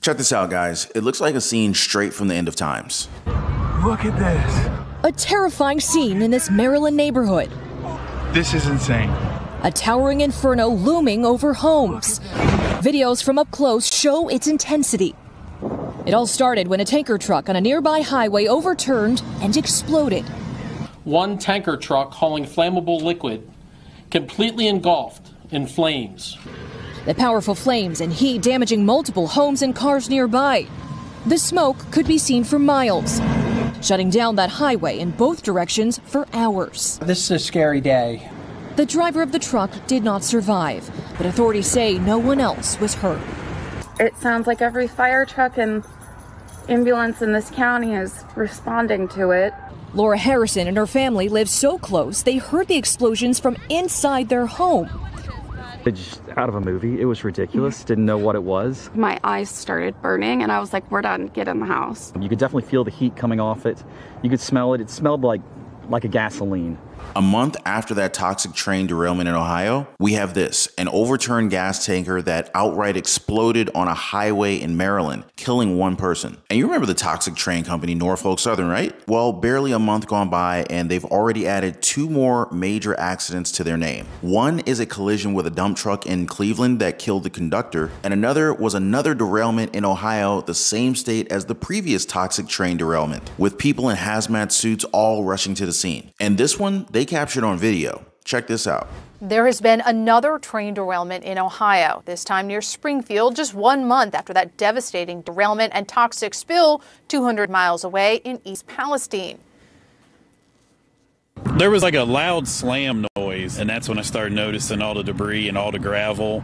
Check this out, guys. It looks like a scene straight from the end of times. Look at this. A terrifying scene in this Maryland neighborhood. This is insane. A towering inferno looming over homes. Videos from up close show its intensity. It all started when a tanker truck on a nearby highway overturned and exploded. One tanker truck hauling flammable liquid completely engulfed in flames. The powerful flames and heat damaging multiple homes and cars nearby. The smoke could be seen for miles, shutting down that highway in both directions for hours. This is a scary day. The driver of the truck did not survive, but authorities say no one else was hurt. It sounds like every fire truck and ambulance in this county is responding to it. Laura Harrison and her family live so close they heard the explosions from inside their home. It's out of a movie. It was ridiculous. Didn't know what it was. My eyes started burning and I was like, we're done, get in the house. You could definitely feel the heat coming off it. You could smell it. It smelled like like a gasoline. A month after that toxic train derailment in Ohio, we have this an overturned gas tanker that outright exploded on a highway in Maryland, killing one person. And you remember the toxic train company Norfolk Southern, right? Well, barely a month gone by, and they've already added two more major accidents to their name. One is a collision with a dump truck in Cleveland that killed the conductor, and another was another derailment in Ohio, the same state as the previous toxic train derailment, with people in hazmat suits all rushing to the scene. And this one, they captured on video. Check this out. There has been another train derailment in Ohio, this time near Springfield, just one month after that devastating derailment and toxic spill 200 miles away in East Palestine. There was like a loud slam noise, and that's when I started noticing all the debris and all the gravel.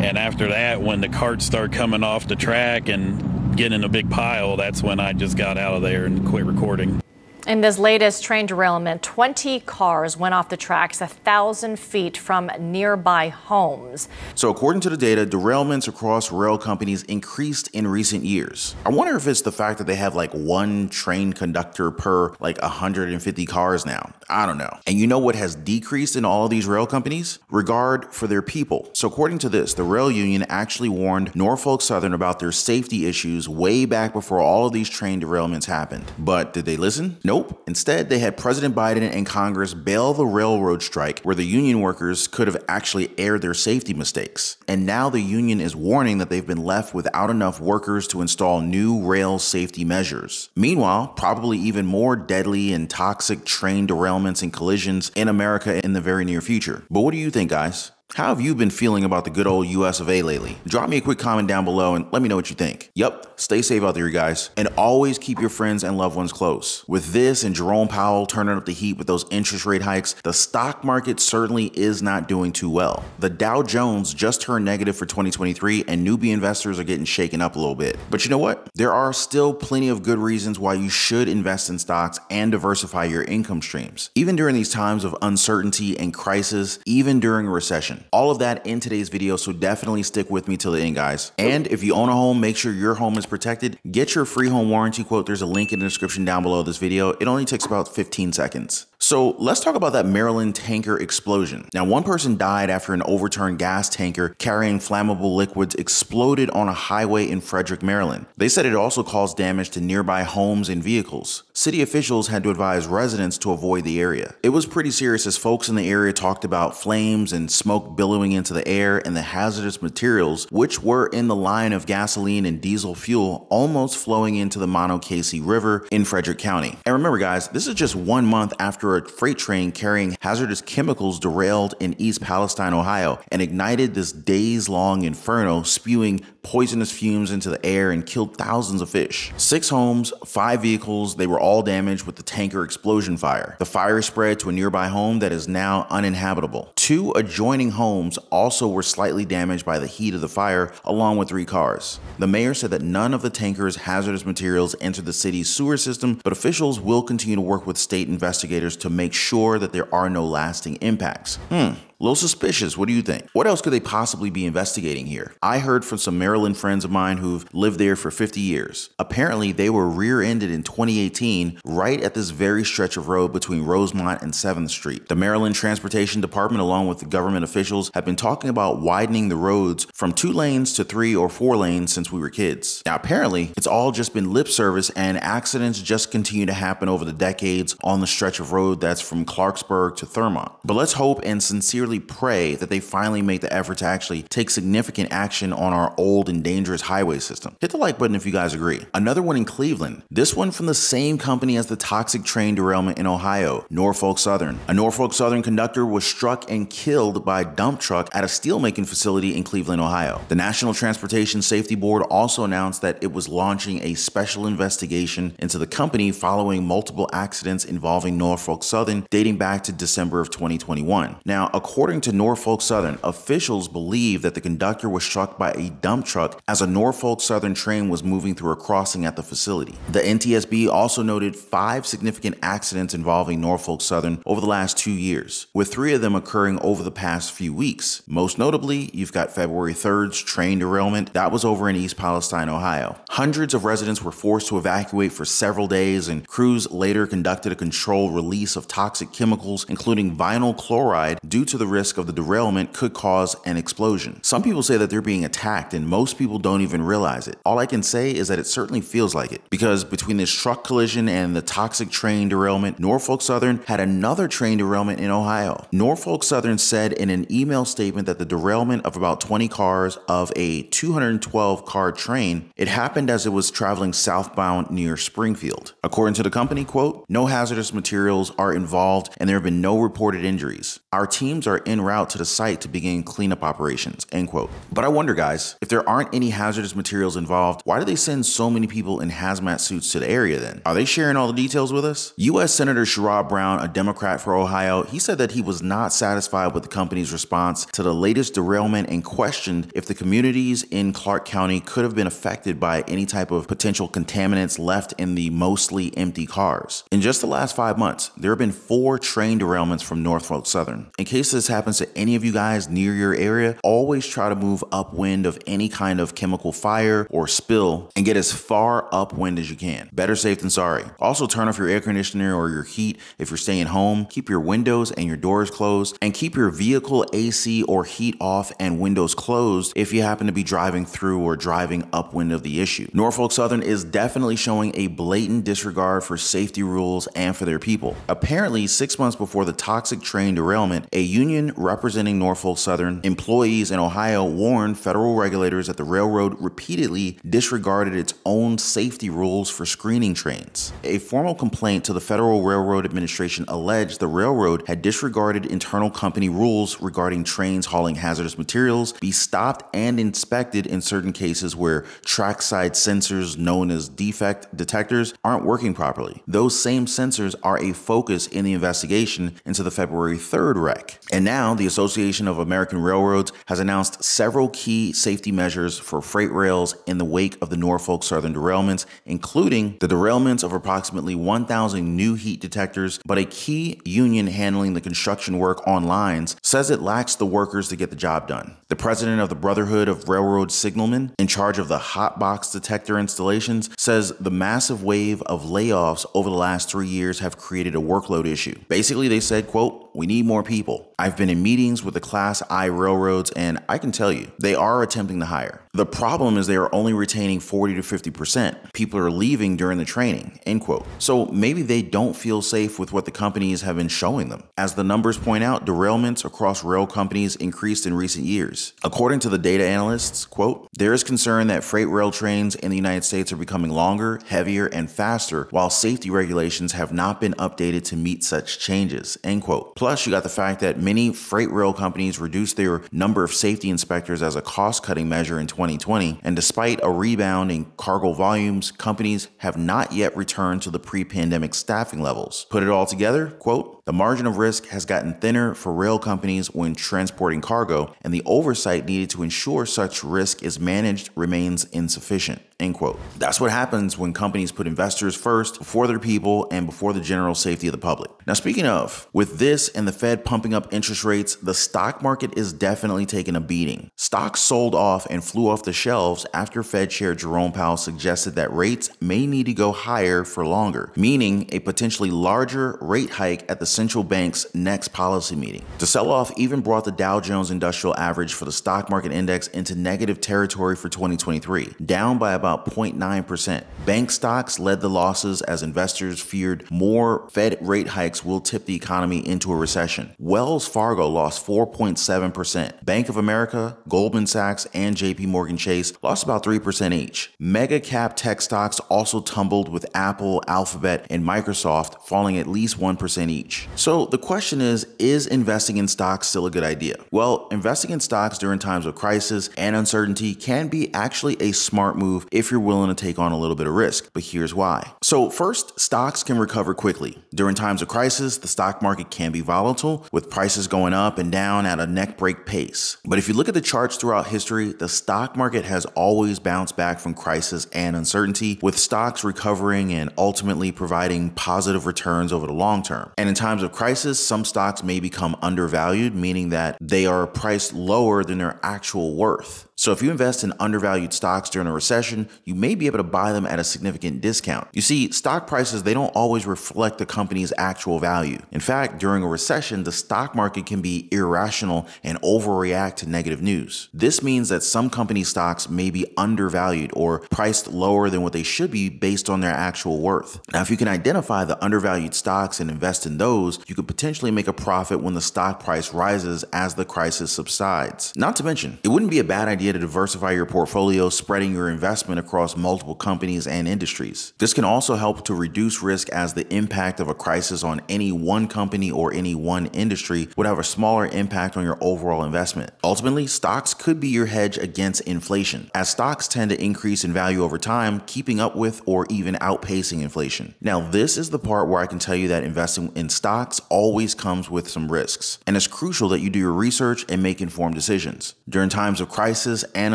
And after that, when the carts started coming off the track and getting in a big pile, that's when I just got out of there and quit recording. In this latest train derailment, 20 cars went off the tracks a thousand feet from nearby homes. So, according to the data, derailments across rail companies increased in recent years. I wonder if it's the fact that they have like one train conductor per like 150 cars now. I don't know. And you know what has decreased in all of these rail companies? Regard for their people. So, according to this, the rail union actually warned Norfolk Southern about their safety issues way back before all of these train derailments happened. But did they listen? Nope. Nope. Instead, they had President Biden and Congress bail the railroad strike where the union workers could have actually aired their safety mistakes. And now the union is warning that they've been left without enough workers to install new rail safety measures. Meanwhile, probably even more deadly and toxic train derailments and collisions in America in the very near future. But what do you think, guys? How have you been feeling about the good old US of A lately? Drop me a quick comment down below and let me know what you think. Yep, stay safe out there, you guys. And always keep your friends and loved ones close. With this and Jerome Powell turning up the heat with those interest rate hikes, the stock market certainly is not doing too well. The Dow Jones just turned negative for 2023 and newbie investors are getting shaken up a little bit. But you know what? There are still plenty of good reasons why you should invest in stocks and diversify your income streams. Even during these times of uncertainty and crisis, even during a recession. All of that in today's video, so definitely stick with me till the end, guys. And if you own a home, make sure your home is protected. Get your free home warranty quote. There's a link in the description down below this video. It only takes about 15 seconds. So let's talk about that Maryland tanker explosion. Now, one person died after an overturned gas tanker carrying flammable liquids exploded on a highway in Frederick, Maryland. They said it also caused damage to nearby homes and vehicles. City officials had to advise residents to avoid the area. It was pretty serious as folks in the area talked about flames and smoke billowing into the air and the hazardous materials, which were in the line of gasoline and diesel fuel almost flowing into the Monocacy River in Frederick County. And remember, guys, this is just one month after a freight train carrying hazardous chemicals derailed in East Palestine, Ohio, and ignited this days long inferno, spewing poisonous fumes into the air and killed thousands of fish. Six homes, five vehicles, they were all damaged with the tanker explosion fire. The fire spread to a nearby home that is now uninhabitable. Two adjoining homes also were slightly damaged by the heat of the fire, along with three cars. The mayor said that none of the tanker's hazardous materials entered the city's sewer system, but officials will continue to work with state investigators to make sure that there are no lasting impacts. Hmm. A little suspicious. What do you think? What else could they possibly be investigating here? I heard from some Maryland friends of mine who've lived there for 50 years. Apparently, they were rear ended in 2018 right at this very stretch of road between Rosemont and 7th Street. The Maryland Transportation Department, along along with the government officials, have been talking about widening the roads from two lanes to three or four lanes since we were kids. Now, apparently, it's all just been lip service and accidents just continue to happen over the decades on the stretch of road that's from Clarksburg to Thurmont. But let's hope and sincerely pray that they finally make the effort to actually take significant action on our old and dangerous highway system. Hit the like button if you guys agree. Another one in Cleveland, this one from the same company as the toxic train derailment in Ohio, Norfolk Southern. A Norfolk Southern conductor was struck and killed by a dump truck at a steelmaking facility in Cleveland, Ohio. The National Transportation Safety Board also announced that it was launching a special investigation into the company following multiple accidents involving Norfolk Southern dating back to December of 2021. Now, according to Norfolk Southern, officials believe that the conductor was struck by a dump truck as a Norfolk Southern train was moving through a crossing at the facility. The NTSB also noted five significant accidents involving Norfolk Southern over the last two years, with three of them occurring over the past few weeks. Most notably, you've got February 3rd's train derailment. That was over in East Palestine, Ohio. Hundreds of residents were forced to evacuate for several days, and crews later conducted a controlled release of toxic chemicals, including vinyl chloride, due to the risk of the derailment could cause an explosion. Some people say that they're being attacked, and most people don't even realize it. All I can say is that it certainly feels like it, because between this truck collision and the toxic train derailment, Norfolk Southern had another train derailment in Ohio. Norfolk Southern said in an email statement that the derailment of about 20 cars of a 212 car train, it happened as it was traveling southbound near Springfield. According to the company, quote, no hazardous materials are involved and there have been no reported injuries. Our teams are en route to the site to begin cleanup operations, end quote. But I wonder, guys, if there aren't any hazardous materials involved, why do they send so many people in hazmat suits to the area then? Are they sharing all the details with us? U.S. Senator Sherrod Brown, a Democrat for Ohio, he said that he was not satisfied with the company's response to the latest derailment and questioned if the communities in Clark County could have been affected by any type of potential contaminants left in the mostly empty cars. In just the last five months, there have been four train derailments from Norfolk Southern. In case this happens to any of you guys near your area, always try to move upwind of any kind of chemical fire or spill and get as far upwind as you can. Better safe than sorry. Also, turn off your air conditioner or your heat if you're staying home. Keep your windows and your doors closed, and keep your vehicle AC or heat off and windows closed if you happen to be driving through or driving upwind of the issue. Norfolk Southern is definitely showing a blatant disregard for safety rules and for their people. Apparently, six months before the toxic train derailment, a union representing Norfolk Southern employees in Ohio warned federal regulators that the railroad repeatedly disregarded its own safety rules for screening trains. A formal complaint to the Federal Railroad Administration alleged the railroad had disregarded internal company rules regarding trains hauling hazardous materials, be stopped and inspected in certain cases where trackside sensors known as defect detectors aren't working properly. Those same sensors are a focus in the investigation into the February 3rd wreck. And now the Association of American Railroads has announced several key safety measures for freight rails in the wake of the Norfolk Southern derailments, including the derailments of approximately 1,000 new heat detectors. But a key union handling the construction work on lines says it lacks the workers to get the job done. The president of the Brotherhood of Railroad Signalmen, in charge of the hot box detector installations, says the massive wave of layoffs over the last three years have created a workload issue. Basically, they said, quote, we need more people. I've been in meetings with the Class I railroads, and I can tell you, they are attempting to hire. The problem is they are only retaining 40 to 50%. People are leaving during the training, end quote. So maybe they don't feel safe with what the companies have been showing them. As the numbers point out, derailments across rail companies increased in recent years. According to the data analysts, quote, there is concern that freight rail trains in the United States are becoming longer, heavier, and faster, while safety regulations have not been updated to meet such changes, end quote. Plus, you got the fact that many freight rail companies reduced their number of safety inspectors as a cost cutting measure in 2020. And despite a rebound in cargo volumes, companies have not yet returned to the pre pandemic staffing levels. Put it all together, quote, the margin of risk has gotten thinner for rail companies when transporting cargo, and the oversight needed to ensure such risk is managed remains insufficient. End quote. That's what happens when companies put investors first, before their people, and before the general safety of the public. Now, speaking of, with this and the Fed pumping up interest rates, the stock market is definitely taking a beating. Stocks sold off and flew off the shelves after Fed Chair Jerome Powell suggested that rates may need to go higher for longer, meaning a potentially larger rate hike at the central bank's next policy meeting. The sell off even brought the Dow Jones Industrial Average for the stock market index into negative territory for 2023, down by about 0.9%. Bank stocks led the losses as investors feared more Fed rate hikes will tip the economy into a recession. Wells Fargo lost 4.7%. Bank of America, Goldman Sachs, and JP Morgan Chase lost about 3% each. Mega cap tech stocks also tumbled with Apple, Alphabet, and Microsoft falling at least 1% each. So the question is is investing in stocks still a good idea? Well, investing in stocks during times of crisis and uncertainty can be actually a smart move if you're willing to take on a little bit of risk, but here's why. So, first, stocks can recover quickly. During times of crisis, the stock market can be volatile, with prices going up and down at a neck break pace. But if you look at the charts throughout history, the stock market has always bounced back from crisis and uncertainty, with stocks recovering and ultimately providing positive returns over the long term. And in times of crisis, some stocks may become undervalued, meaning that they are priced lower than their actual worth. So if you invest in undervalued stocks during a recession, you may be able to buy them at a significant discount. You see, stock prices, they don't always reflect the company's actual value. In fact, during a recession, the stock market can be irrational and overreact to negative news. This means that some company stocks may be undervalued or priced lower than what they should be based on their actual worth. Now, if you can identify the undervalued stocks and invest in those, you could potentially make a profit when the stock price rises as the crisis subsides. Not to mention, it wouldn't be a bad idea to diversify your portfolio, spreading your investment across multiple companies and industries. This can also help to reduce risk as the impact of a crisis on any one company or any one industry would have a smaller impact on your overall investment. Ultimately, stocks could be your hedge against inflation, as stocks tend to increase in value over time, keeping up with or even outpacing inflation. Now, this is the part where I can tell you that investing in stocks always comes with some risks, and it's crucial that you do your research and make informed decisions. During times of crisis, and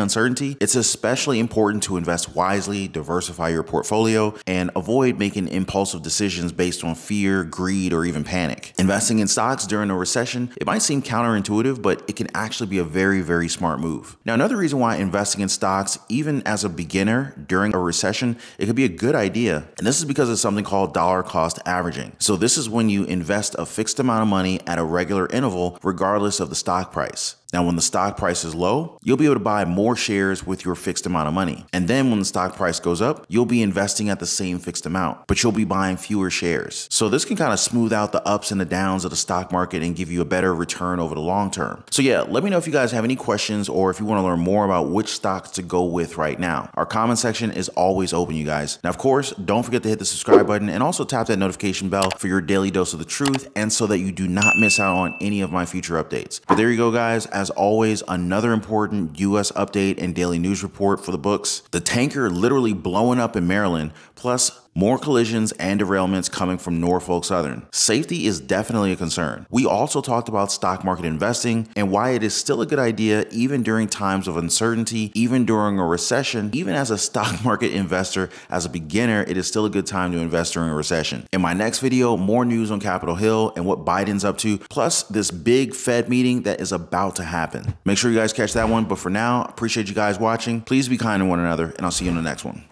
uncertainty, it's especially important to invest wisely, diversify your portfolio, and avoid making impulsive decisions based on fear, greed, or even panic. Investing in stocks during a recession, it might seem counterintuitive, but it can actually be a very, very smart move. Now, another reason why investing in stocks, even as a beginner during a recession, it could be a good idea. And this is because of something called dollar cost averaging. So this is when you invest a fixed amount of money at a regular interval, regardless of the stock price. Now, when the stock price is low, you'll be able to buy more shares with your fixed amount of money. And then when the stock price goes up, you'll be investing at the same fixed amount, but you'll be buying fewer shares. So this can kind of smooth out the ups and the downs of the stock market and give you a better return over the long term. So yeah, let me know if you guys have any questions or if you want to learn more about which stocks to go with right now. Our comment section is always open, you guys. Now, of course, don't forget to hit the subscribe button and also tap that notification bell for your daily dose of the truth and so that you do not miss out on any of my future updates. But there you go, guys as always, another important U.S. update and daily news report for the books. The tanker literally blowing up in Maryland, plus more collisions and derailments coming from Norfolk Southern. Safety is definitely a concern. We also talked about stock market investing and why it is still a good idea even during times of uncertainty, even during a recession, even as a stock market investor, as a beginner, it is still a good time to invest during a recession. In my next video, more news on Capitol Hill and what Biden's up to, plus this big Fed meeting that is about to happen. Make sure you guys catch that one. But for now, appreciate you guys watching. Please be kind to one another, and I'll see you in the next one.